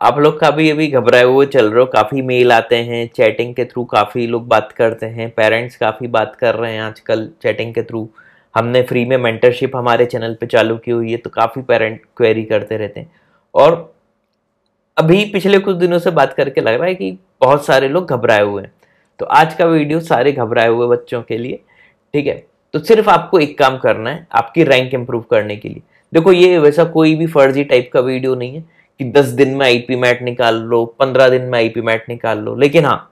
आप लोग काफ़ी अभी घबराए हुए चल रहे हो, काफ़ी मेल आते हैं चैटिंग के थ्रू काफ़ी लोग बात करते हैं पेरेंट्स काफ़ी बात कर रहे हैं आजकल चैटिंग के थ्रू हमने फ्री में मेंटरशिप हमारे चैनल पे चालू की हुई है तो काफ़ी पेरेंट क्वेरी करते रहते हैं। और अभी पिछले कुछ दिनों से बात करके लग रहा है कि बहुत सारे लोग घबराए हुए हैं। तो आज का वीडियो सारे घबराए हुए बच्चों के लिए, ठीक है? तो सिर्फ़ आपको एक काम करना है, आपकी रैंक इंप्रूव करने के लिए। देखो, ये वैसा कोई भी फर्जी टाइप का वीडियो नहीं है। कि दस दिन में आईपी मैट निकाल लो, पंद्रह दिन में आईपी मैट निकाल लो। लेकिन हाँ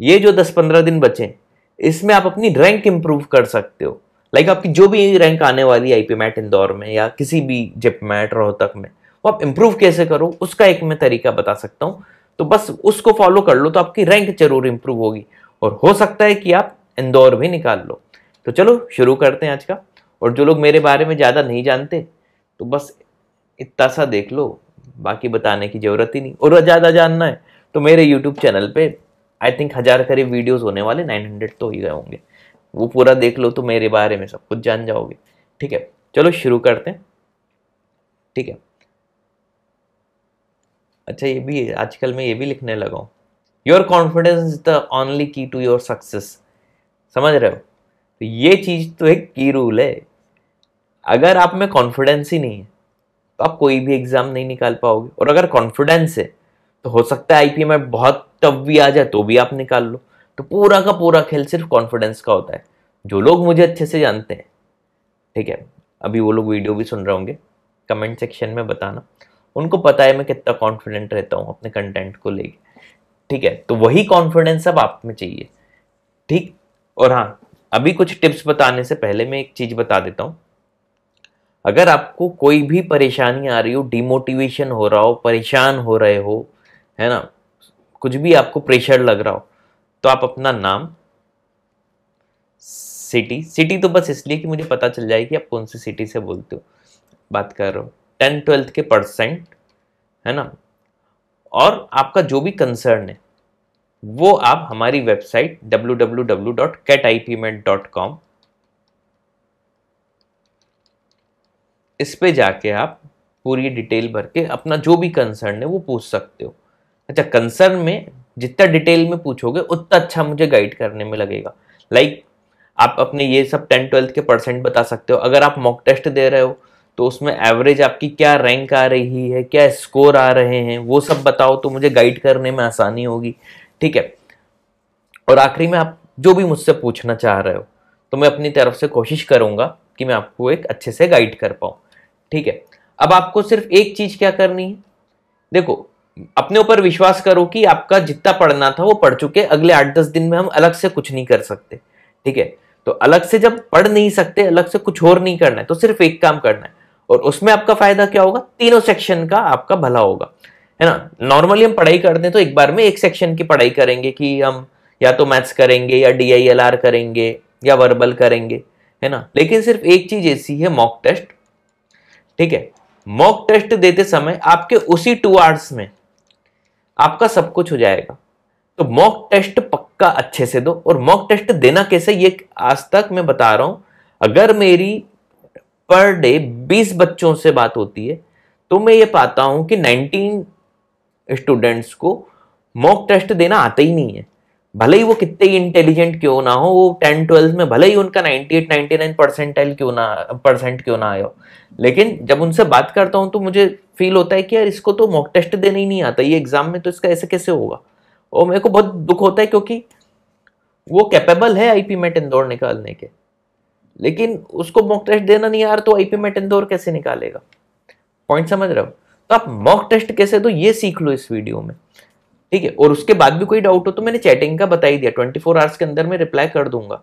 ये जो दस पंद्रह दिन बचे, इसमें आप अपनी रैंक इंप्रूव कर सकते हो। लाइक आपकी जो भी रैंक आने वाली आईपी मैट इंदौर में या किसी भी जिप मैट, रोहतक में, वो आप इंप्रूव कैसे करो, उसका एक मैं तरीका बता सकता हूँ। तो बस उसको फॉलो कर लो तो आपकी रैंक ज़रूर इंप्रूव होगी। और हो सकता है कि आप इंदौर भी निकाल लो। तो चलो, शुरू करते हैं आज का। और जो लोग मेरे बारे में ज़्यादा नहीं जानते तो बस इतना सा देख लो। बाकी बताने की ज़रूरत ही नहीं। और ज़्यादा जानना है तो मेरे यूट्यूब चैनल पे आई थिंक हज़ार करीब वीडियोस होने वाले नाइन हंड्रेड तो ही गए होंगे। वो पूरा देख लो तो मेरे बारे में सब कुछ जान जाओगे। ठीक है, चलो शुरू करते हैं। ठीक है। अच्छा ये भी, आजकल मैं ये भी लिखने लगा हूँ। Your confidence is the only key to your success समझ रहे हो? तो ये चीज़ तो एक की रूल है। अगर आप में कॉन्फिडेंस ही नहीं है तो आप कोई भी एग्ज़ाम नहीं निकाल पाओगे। और अगर कॉन्फिडेंस है तो हो सकता है आईपी में बहुत टफ भी आ जाए तो भी आप निकाल लो। तो पूरा का पूरा खेल सिर्फ़ कॉन्फिडेंस का होता है। जो लोग मुझे अच्छे से जानते हैं, ठीक है? अभी वो लोग वीडियो भी सुन रहे होंगे कमेंट सेक्शन में बताना। उनको पता है मैं कितना कॉन्फिडेंट रहता हूँ अपने कंटेंट को लेके, ठीक है? तो वही कॉन्फिडेंस अब आप में चाहिए, ठीक? और हाँ अभी कुछ टिप्स बताने से पहले मैं एक चीज़ बता देता हूँ। अगर आपको कोई भी परेशानी आ रही हो डिमोटिवेशन हो रहा हो, परेशान हो रहे हो, है ना, कुछ भी आपको प्रेशर लग रहा हो तो आप अपना नाम सिटी सिटी तो बस इसलिए कि मुझे पता चल जाए कि आप कौन सी सिटी से बोलते हो, बात कर रहे हो। टेन, ट्वेल्थ के परसेंट है ना, और आपका जो भी कंसर्न है, वो आप हमारी वेबसाइट www.catipmet.com इस पे जाके आप पूरी डिटेल भर के अपना जो भी कंसर्न है वो पूछ सकते हो। अच्छा कंसर्न में जितना डिटेल में पूछोगे उतना अच्छा मुझे गाइड करने में लगेगा। लाइक like, आप अपने ये सब टेंथ ट्वेल्थ के परसेंट बता सकते हो। अगर आप मॉक टेस्ट दे रहे हो तो उसमें एवरेज आपकी क्या रैंक आ रही है क्या स्कोर आ रहे हैं वो सब बताओ तो मुझे गाइड करने में आसानी होगी। ठीक है? और आखिरी में आप जो भी मुझसे पूछना चाह रहे हो तो मैं अपनी तरफ़ से कोशिश करूँगा कि मैं आपको एक अच्छे से गाइड कर पाऊँ। ठीक है? अब आपको सिर्फ़ एक चीज़ क्या करनी है? देखो, अपने ऊपर विश्वास करो कि आपका जितना पढ़ना था वो पढ़ चुके, अगले आठ दस दिन में हम अलग से कुछ नहीं कर सकते, ठीक है? तो अलग से जब पढ़ नहीं सकते, अलग से कुछ और नहीं करना है तो सिर्फ़ एक काम करना है, और उसमें आपका फ़ायदा क्या होगा? तीनों सेक्शन का आपका भला होगा, है ना? नॉर्मली हम पढ़ाई करते हैं तो एक बार में एक सेक्शन की पढ़ाई करेंगे कि हम या तो मैथ्स करेंगे या डीआईएलआर करेंगे या वर्बल करेंगे, है ना? लेकिन सिर्फ़ एक चीज़ ऐसी है मॉक टेस्ट ठीक है? मॉक टेस्ट देते समय आपके उसी टू आवर्स में आपका सब कुछ हो जाएगा। तो मॉक टेस्ट पक्का अच्छे से दो। और मॉक टेस्ट देना कैसे? ये आज तक मैं बता रहा हूँ। अगर मेरी पर डे 20 बच्चों से बात होती है तो मैं ये पाता हूँ कि 19 स्टूडेंट्स को मॉक टेस्ट देना आता ही नहीं है। भले ही वो कितने ही इंटेलिजेंट क्यों ना हो, वो टेन ट्वेल्थ में भले ही उनका 98 99 परसेंटाइल क्यों ना परसेंट क्यों ना आयो लेकिन जब उनसे बात करता हूँ तो मुझे फील होता है कि यार इसको तो मॉक टेस्ट देने ही नहीं आता, ये एग्ज़ाम में तो इसका ऐसे कैसे होगा? और मेरे को बहुत दुख होता है क्योंकि वो कैपेबल है आई पी मेट इंदौर निकालने के। लेकिन उसको मॉक टेस्ट देना नहीं यार तो आई पी मेट इंदौर कैसे निकालेगा? पॉइंट समझ रहे हो? तो आप मॉक टेस्ट कैसे दो ये सीख लो इस वीडियो में। ठीक है? और उसके बाद भी कोई डाउट हो तो मैंने चैटिंग का बता ही दिया। ट्वेंटी फोर आवर्स के अंदर मैं रिप्लाई कर दूँगा।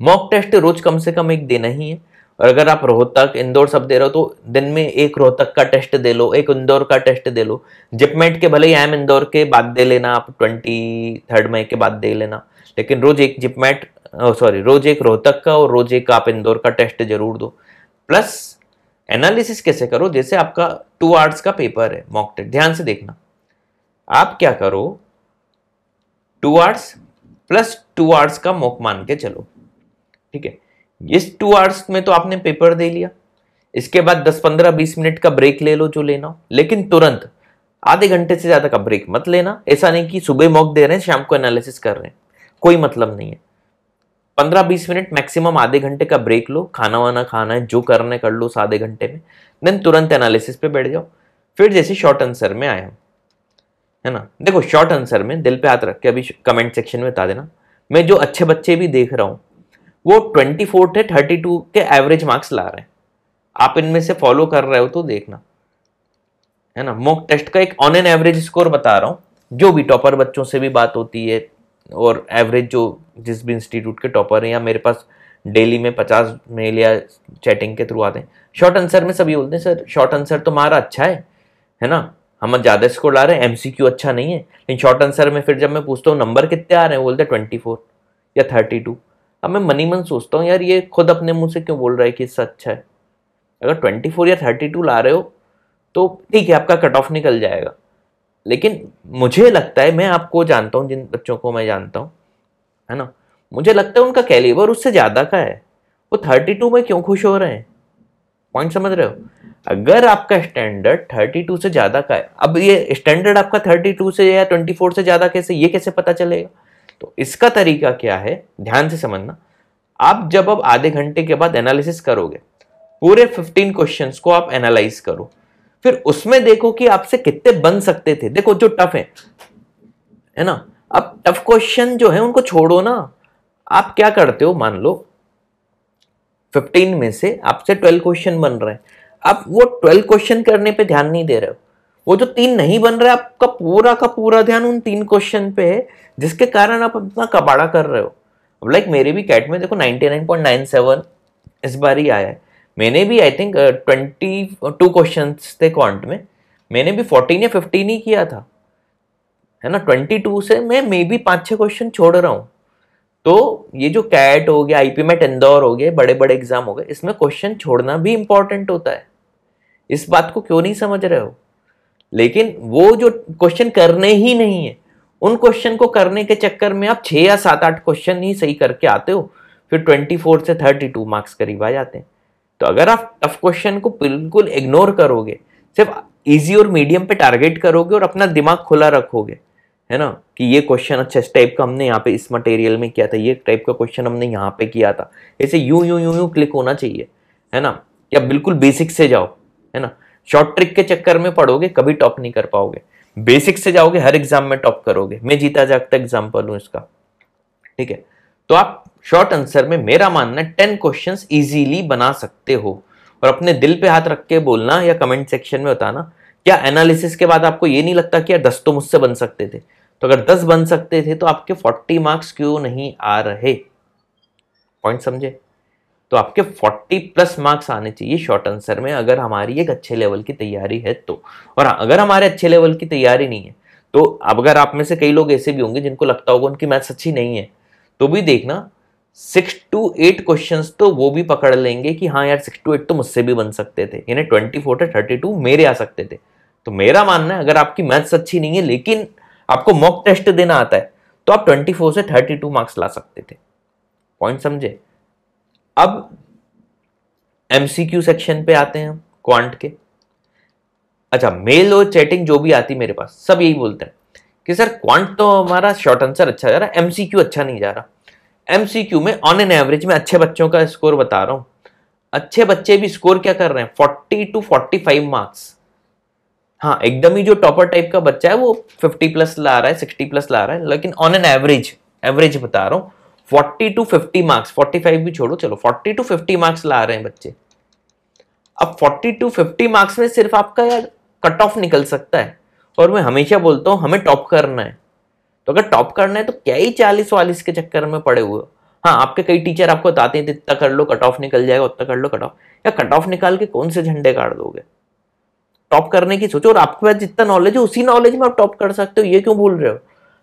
मॉक टेस्ट रोज कम से कम एक देना ही है। और अगर आप रोहतक, इंदौर सब दे रहे हो तो दिन में एक रोहतक का टेस्ट दे लो, एक इंदौर का टेस्ट दे लो। जिपमेंट के भले ही एम इंदौर के बाद दे लेना, आप ट्वेंटी थर्ड मई के बाद दे लेना। लेकिन रोज एक जिपमेट सॉरी रोज एक रोहतक का और रोज एक आप इंदौर का टेस्ट ज़रूर दो। प्लस एनालिसिस कैसे करो? जैसे आपका टू आवर्स का पेपर है मॉक टेस्ट ध्यान से देखना। आप क्या करो? Two hours plus two hours का मॉक मान के चलो। ठीक है? इस टू आवर्स में तो आपने पेपर दे लिया। इसके बाद 10 15 20 मिनट का ब्रेक ले लो जो लेना हो। लेकिन तुरंत, आधे घंटे से ज़्यादा का ब्रेक मत लेना। ऐसा नहीं कि सुबह मॉक दे रहे हैं, शाम को एनालिसिस कर रहे हैं। कोई मतलब नहीं है। पंद्रह बीस मिनट मैक्सिमम आधे घंटे का ब्रेक लो। खाना वाना खाना है, जो करना है कर लो उस आधे घंटे में। देन तुरंत एनालिसिस पे बैठ जाओ। फिर जैसे शॉर्ट आंसर में आया है ना? देखो शॉर्ट आंसर में दिल पे हाथ रख के अभी कमेंट सेक्शन में बता देना। मैं जो अच्छे बच्चे भी देख रहा हूँ, वो ट्वेंटी फोर थे थर्टी टू के एवरेज मार्क्स ला रहे हैं। आप इनमें से फॉलो कर रहे हो तो देखना। है ना? मॉक टेस्ट का एक ऑन एन एवरेज स्कोर बता रहा हूँ। जो भी टॉपर बच्चों से भी बात होती है, और एवरेज जो जिस भी इंस्टीट्यूट के टॉपर हैं, या मेरे पास डेली में पचास मेल या चैटिंग के थ्रू आते हैं। शॉर्ट आंसर में सभी बोलते हैं, सर शॉर्ट आंसर तो हमारा अच्छा है। है ना? हम ज़्यादा स्कोर ला रहे हैं एमसीक्यू अच्छा नहीं है। लेकिन शॉर्ट आंसर में फिर जब मैं पूछता हूँ नंबर कितने आ रहे हैं बोलते ट्वेंटी फोर या थर्टी टू अब मैं मनी मन सोचता हूँ, यार ये खुद अपने मुँह से क्यों बोल रहा है कि इससे अच्छा है? अगर ट्वेंटी फोर या थर्टी टू ला रहे हो तो ठीक है, आपका कट ऑफ़ निकल जाएगा। लेकिन मुझे लगता है, मैं आपको जानता हूँ, जिन बच्चों को मैं जानता हूँ, है ना? मुझे लगता है उनका कैलिबर उससे ज़्यादा का है। वो थर्टी टू में क्यों खुश हो रहे हैं? पॉइंट समझ रहे हो? अगर आपका स्टैंडर्ड थर्टी टू से ज़्यादा का है, अब ये स्टैंडर्ड आपका थर्टी टू से या ट्वेंटी फोर से ज़्यादा कैसे, ये कैसे पता चलेगा? तो इसका तरीका क्या है? ध्यान से समझना। आप जब अब आधे घंटे के बाद एनालिसिस करोगे, पूरे फिफ्टीन क्वेश्चंस को आप एनालाइज करो। फिर उसमें देखो कि आपसे कितने बन सकते थे। देखो जो टफ है है ना? अब टफ क्वेश्चन जो है, उनको छोड़ो ना। आप क्या करते हो? मान लो 15 में से आपसे 12 क्वेश्चन बन रहे हैं। आप वो 12 क्वेश्चन करने पे ध्यान नहीं दे रहे हो। वो जो तीन नहीं बन रहा, आपका पूरा का पूरा ध्यान उन तीन क्वेश्चन पे है, जिसके कारण आप अपना कबाड़ा कर रहे हो। लाइक मेरे भी कैट में देखो 99.97 इस बार ही आया है। मैंने भी I think twenty two question थे क्वांट में। मैंने भी फोर्टीन या फिफ्टीन ही किया था। है ना? ट्वेंटी टू से मैं मे बी पाँच छः क्वेश्चन छोड़ रहा हूँ। तो ये जो कैट हो गया आईपी मेट इंदौर हो गए बड़े बड़े एग्ज़ाम हो गए, इसमें क्वेश्चन छोड़ना भी इंपॉर्टेंट होता है। इस बात को क्यों नहीं समझ रहे हो? लेकिन वो जो क्वेश्चन करने ही नहीं है, उन क्वेश्चन को करने के चक्कर में आप छः या सात, आठ क्वेश्चन ही सही करके आते हो, फिर ट्वेंटी फोर से थर्टी टू मार्क्स करीब आ जाते हैं। तो अगर आप टफ क्वेश्चन को बिल्कुल इग्नोर करोगे, सिर्फ़ इजी और मीडियम पे टारगेट करोगे और अपना दिमाग खुला रखोगे है ना, कि ये क्वेश्चन अच्छा इस टाइप का हमने यहाँ पे, इस मटेरियल में किया था, ये टाइप का क्वेश्चन हमने यहाँ पे किया था। ऐसे यूँ यूँ यूँ यूँ क्लिक होना चाहिए, है ना? या बिल्कुल बेसिक से जाओ, है ना? शॉर्ट ट्रिक के चक्कर में पढ़ोगे, कभी टॉप नहीं कर पाओगे। बेसिक से जाओगे, हर एग्ज़ाम में टॉप करोगे। मैं जीता जागता एग्ज़ाम्पल हूँ इसका। ठीक है? तो आप शॉर्ट आंसर में मेरा मानना है टेन क्वेश्चन इजीली बना सकते हो। और अपने दिल पे हाथ रख के बोलना या कमेंट सेक्शन में बताना क्या एनालिसिस के बाद आपको ये नहीं लगता कि यार दस तो मुझसे बन सकते थे। तो अगर दस बन सकते थे तो आपके फोर्टी मार्क्स क्यों नहीं आ रहे? पॉइंट समझे? तो आपके 40 प्लस मार्क्स आने चाहिए शॉर्ट आंसर में, अगर हमारी एक अच्छे लेवल की तैयारी है तो। और अगर हमारे अच्छे लेवल की तैयारी नहीं है तो अब अगर आप में से कई लोग ऐसे भी होंगे जिनको लगता होगा उनकी मैथ्स अच्छी नहीं है तो भी देखना सिक्स टू एट क्वेश्चन तो वो भी पकड़ लेंगे कि हाँ यार सिक्स टू एट तो मुझसे भी बन सकते थे। यानी ट्वेंटी फोर से थर्टी टू मेरे आ सकते थे। तो मेरा मानना है, अगर आपकी मैथ्स अच्छी नहीं है, लेकिन आपको मॉक टेस्ट देना आता है तो आप ट्वेंटी फोर से थर्टी टू मार्क्स ला सकते थे। पॉइंट समझे? अब एमसीक्यू सेक्शन पे आते हैं हम क्वांट के। अच्छा मेल और चैटिंग जो भी आती मेरे पास, सब यही बोलते हैं कि, सर क्वांट तो हमारा शॉर्ट आंसर अच्छा जा रहा है एमसीक्यू अच्छा नहीं जा रहा। एमसीक्यू में ऑन एन एवरेज में अच्छे बच्चों का स्कोर बता रहा हूँ। अच्छे बच्चे भी स्कोर क्या कर रहे हैं? Forty two forty five marks हाँ एकदम ही जो टॉपर टाइप का बच्चा है, वो फिफ्टी प्लस ला रहा है सिक्सटी प्लस ला रहा है, लेकिन ऑन एन एवरेज एवरेज बता रहा हूँ forty two fifty marks forty five भी छोड़ो, चलो फोर्टी टू फिफ्टी मार्क्स ला रहे हैं बच्चे। अब फोर्टी टू फिफ्टी मार्क्स में सिर्फ़ आपका यार कट ऑफ़ निकल सकता है, और मैं हमेशा बोलता हूँ, हमें टॉप करना है। तो अगर टॉप करना है तो क्या ही चालीस वालीस के चक्कर में पड़े हुए हाँ। आपके कई टीचर आपको बताते हैं, इतना कर लो कट ऑफ़ निकल जाएगा, उतना कर लो कट ऑफ़ या कट ऑफ़ निकाल के कौन से झंडे काट दोगे? टॉप करने की सोचो और आपके पास जितना नॉलेज है, उसी नॉलेज में आप टॉप कर सकते हो, ये क्यों भूल रहे हो?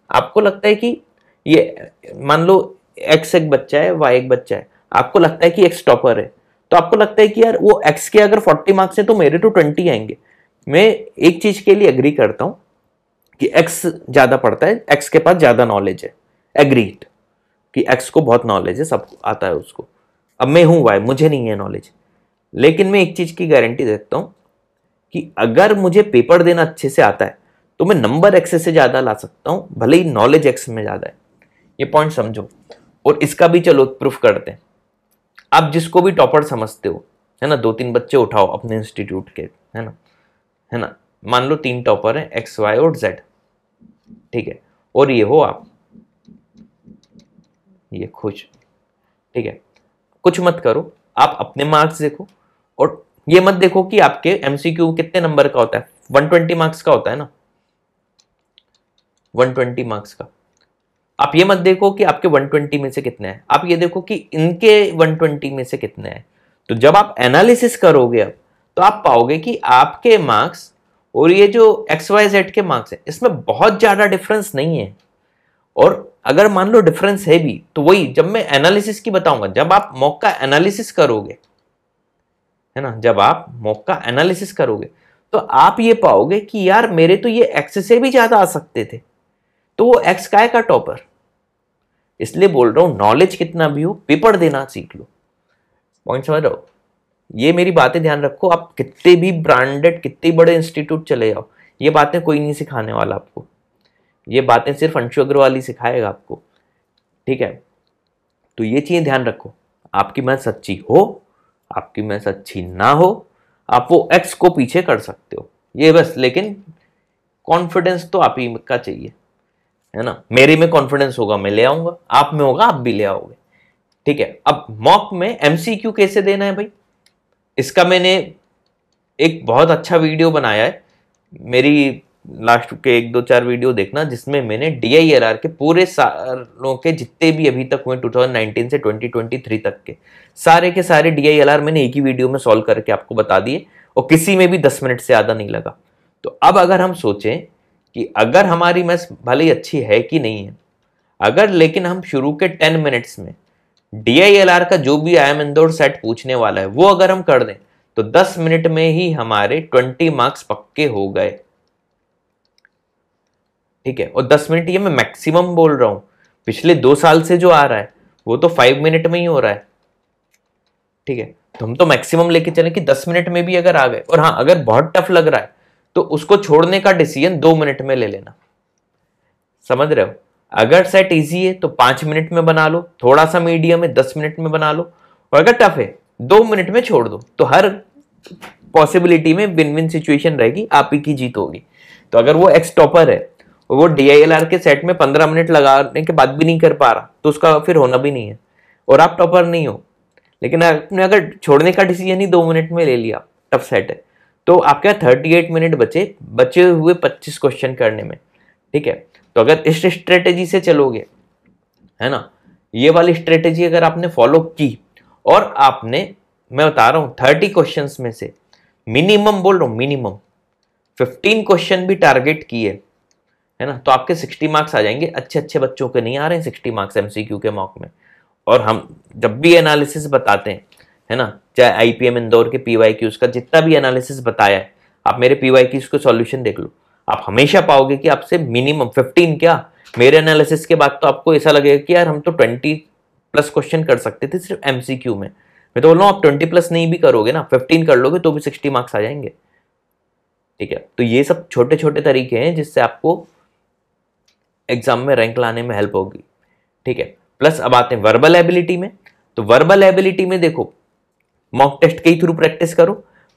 आपको लगता है कि ये, मान लो एक्स एक बच्चा है वाई एक बच्चा है, आपको लगता है कि एक्स टॉपर है तो आपको लगता है कि यार, वो एक्स के अगर फोर्टी मार्क्स है तो मेरे तो ट्वेंटी आएँगे। मैं एक चीज़ के लिए अग्री करता हूँ कि एक्स ज़्यादा पढ़ता है एक्स के पास ज़्यादा नॉलेज है एग्रीड कि एक्स को बहुत नॉलेज है, सब आता है उसको। अब मैं हूँ वाई मुझे नहीं है नॉलेज लेकिन मैं एक चीज़ की गारंटी देता हूँ कि अगर मुझे पेपर देना अच्छे से आता है तो मैं नंबर एक्स से ज़्यादा ला सकता हूँ, भले ही नॉलेज एक्स में ज़्यादा है। ये पॉइंट समझो। और इसका भी चलो प्रूफ करते हैं। आप जिसको भी टॉपर समझते हो, है ना दो तीन बच्चे उठाओ अपने इंस्टीट्यूट के, है ना है ना, मान लो तीन टॉपर हैं एक्स वाई और जेड ठीक है, और ये हो आप। ये खुश, ठीक है, कुछ मत करो, आप अपने मार्क्स देखो, और ये मत देखो कि आपके एमसीक्यू कितने नंबर का होता है? 120 मार्क्स का होता है ना? 120 मार्क्स का। आप ये मत देखो कि आपके 120 में से कितने हैं। आप ये देखो कि इनके 120 में से कितने हैं। तो जब आप एनालिसिस करोगे अब तो आप पाओगे कि आपके मार्क्स और ये जो एक्स वाई जेड के मार्क्स है, इसमें बहुत ज़्यादा डिफरेंस नहीं है। और अगर मान लो डिफरेंस है भी तो वही, जब मैं एनालिसिस की बताऊँगा, जब आप मॉक का एनालिसिस करोगे है ना? जब आप मॉक का एनालिसिस करोगे तो आप ये पाओगे कि यार, मेरे तो ये एक्स से भी ज़्यादा आ सकते थे। तो वो एक्स काय का टॉपर इसलिए बोल रहा हूँ नॉलेज कितना भी हो, पेपर देना सीख लो। पॉइंट समझ रहे ये मेरी बातें ध्यान रखो, आप कितने भी ब्रांडेड कितने बड़े इंस्टीट्यूट चले जाओ, ये बातें कोई नहीं सिखाने वाला आपको। ये बातें सिर्फ़ अंशु अग्रवाल ही सिखाएगा आपको। ठीक है? तो ये चीज़ें ध्यान रखो। आपकी मैथ सच्ची हो आपकी मैथ अच्छी ना हो, आप वो एक्स को पीछे कर सकते हो। ये बस, लेकिन कॉन्फिडेंस तो आप ही का चाहिए, है ना? मेरे में कॉन्फिडेंस होगा, मैं ले आऊँगा। आप में होगा, आप भी ले आओगे। ठीक है, अब मॉक में एमसीक्यू कैसे देना है भाई? इसका मैंने एक बहुत अच्छा वीडियो बनाया है। मेरी लास्ट के एक दो चार वीडियो देखना, जिसमें मैंने DILR के पूरे सालों के जितने भी अभी तक हुए 2019 से 2023 तक के, सारे के सारे डी मैंने एक ही वीडियो में सॉल्व करके आपको बता दिए, और किसी में भी दस मिनट से ज़्यादा नहीं लगा। तो अब अगर हम सोचें कि अगर हमारी मैथ भले ही अच्छी है कि नहीं है, अगर लेकिन हम शुरू के टेन मिनट्स में डी आई एल आर का जो भी आई एम इंदौर सेट पूछने वाला है, वो अगर हम कर दें तो 10 मिनट में ही हमारे 20 मार्क्स पक्के हो गए। ठीक है? और 10 मिनट ये मैं मैक्सिमम बोल रहा हूँ। पिछले दो साल से जो आ रहा है, वो तो फाइव मिनट में ही हो रहा है। ठीक है? तो हम तो मैक्सिमम लेके चले कि 10 मिनट में भी अगर आ गए। और हाँ अगर बहुत टफ लग रहा है तो उसको छोड़ने का डिसीज़न दो मिनट में ले लेना। समझ रहे हो? अगर सेट इजी है तो पाँच मिनट में बना लो। थोड़ा सा मीडियम है, दस मिनट में बना लो। और अगर टफ है, दो मिनट में छोड़ दो। तो हर पॉसिबिलिटी में विन विन सिचुएशन रहेगी, आप ही की जीत होगी। तो अगर वो एक्स टॉपर है वो डीआईएलआर के सेट में पंद्रह मिनट लगाने के बाद भी नहीं कर पा रहा तो उसका फिर होना भी नहीं है। और आप टॉपर नहीं हो। लेकिन आपने अगर छोड़ने का डिसीज़न ही दो मिनट में ले लिया टफ सेट है तो आपके यहाँ थर्टी एट मिनट बचे बचे हुए पच्चीस क्वेश्चन करने में। ठीक है? तो अगर इस स्ट्रेटेजी से चलोगे, है ना? ये वाली स्ट्रेटेजी अगर आपने फॉलो की, और आपने, मैं बता रहा हूँ थर्टी क्वेश्चन में से मिनिमम बोल रहा हूँ मिनिमम फिफ्टीन क्वेश्चन भी टारगेट किए है ना? तो आपके सिक्सटी मार्क्स आ जाएँगे। अच्छे अच्छे बच्चों के नहीं आ रहे हैं सिक्सटी मार्क्स एमसीक्यू के मॉक में। और हम जब भी एनालिसिस बताते हैं, है ना? चाहे आईपीएम इंदौर के पीवाई क्यूज का जितना भी एनालिसिस बताया है, आप मेरे पीवाई क्यूज को सॉल्यूशन देख लो। आप हमेशा पाओगे कि आपसे मिनिमम फिफ्टीन क्या? मेरे एनालिसिस के बाद तो आपको ऐसा लगेगा कि यार हम तो ट्वेंटी प्लस क्वेश्चन कर सकते थे सिर्फ़ एमसीक्यू में। मैं तो बोल रहा हूँ, आप ट्वेंटी प्लस नहीं भी करोगे ना फिफ्टीन कर लोगे तो भी सिक्सटी मार्क्स आ जाएँगे। ठीक है? तो ये सब छोटे छोटे तरीके हैं जिससे आपको एग्ज़ाम में रैंक लाने में हेल्प होगी। ठीक है? प्लस अब आते हैं वर्बल एबिलिटी में। तो वर्बल एबिलिटी में देखो मॉक टेस्ट के ही थ्रू प्रैक्टिस करो।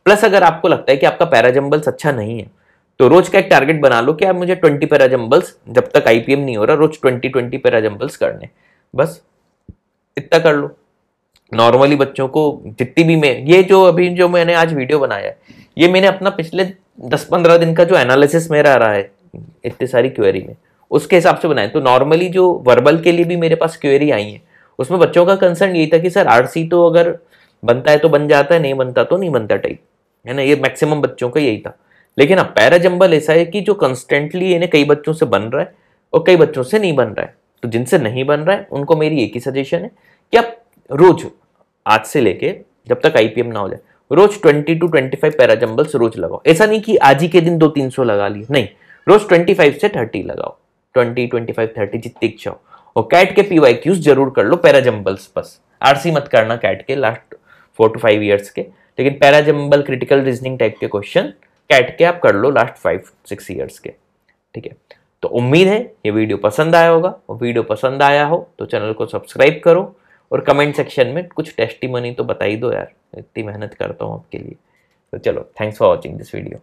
प्लस अगर आपको लगता है कि आपका पैराजम्बल्स अच्छा नहीं है तो रोज का एक टारगेट बना लो कि आप मुझे ट्वेंटी पैराजम्बल्स जब तक आईपीएम नहीं हो रहा, रोज ट्वेंटी ट्वेंटी पैराजम्बल्स करने। बस, इतना कर लो। नॉर्मली बच्चों को जितनी भी मैं, ये जो अभी जो मैंने आज वीडियो बनाया है, ये मैंने अपना पिछले दस पंद्रह दिन का जो एनालिसिस मेरा रहा है, इतनी सारी क्वेरी में। उसके हिसाब से बनाया तो नॉर्मली जो वर्बल के लिए भी मेरे पास क्वेरी आई है, उसमें बच्चों का कंसर्न यही था कि, सर आरसी तो अगर बनता है तो बन जाता है, नहीं बनता तो नहीं बनता टाइप है ना? ये मैक्सिमम बच्चों का यही था। लेकिन अब पैराजम्बल ऐसा है कि जो कंस्टेंटली इन्हें कई बच्चों से बन रहा है और कई बच्चों से नहीं बन रहा है। तो जिनसे नहीं बन रहा है, उनको मेरी एक ही सजेशन है कि आप रोज, आज से लेके जब तक आईपीएम ना हो जाए, रोज 20 टू 25 पैराजम्बल्स रोज लगाओ। ऐसा नहीं कि आज ही के दिन दो तीन सौ लगा लिए, नहीं। रोज 25 से 30 लगाओ। 20 25 30 जितनी इच्छा हो। और कैट के पीवाई क्यूज ज़रूर कर लो पैराजम्बल्स बस। आरसी मत करना कैट के last four to five years के। लेकिन पैराजम्बल क्रिटिकल रीजनिंग टाइप के क्वेश्चन कैट के आप कर लो लास्ट फाइव सिक्स ईयर्स के। ठीक है? तो उम्मीद है ये वीडियो पसंद आया होगा। और वीडियो पसंद आया हो तो चैनल को सब्सक्राइब करो। और कमेंट सेक्शन में कुछ टेस्टी मनी तो बता ही दो यार। इतनी मेहनत करता हूँ आपके लिए। तो चलो thanks for watching this video